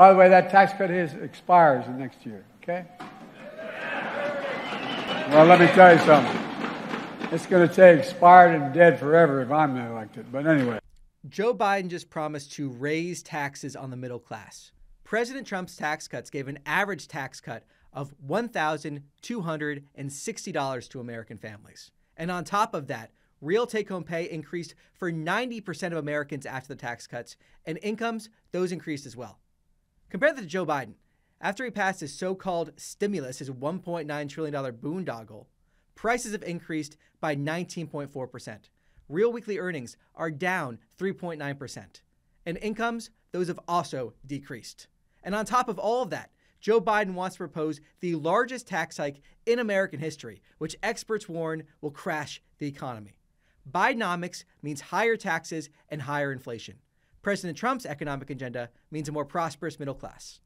By the way, that tax cut is expires next year, okay? Well, let me tell you something. It's going to say expired and dead forever if I'm elected. But anyway. Joe Biden just promised to raise taxes on the middle class. President Trump's tax cuts gave an average tax cut of $1,260 to American families. And on top of that, real take home pay increased for 90% of Americans after the tax cuts, and incomes, those increased as well. Compare that to Joe Biden. After he passed his so called stimulus, his $1.9 trillion boondoggle, prices have increased by 19.4%. Real weekly earnings are down 3.9%. And incomes, those have also decreased. And on top of all of that, Joe Biden wants to propose the largest tax hike in American history, which experts warn will crash the economy. Bidenomics means higher taxes and higher inflation. President Trump's economic agenda means a more prosperous middle class.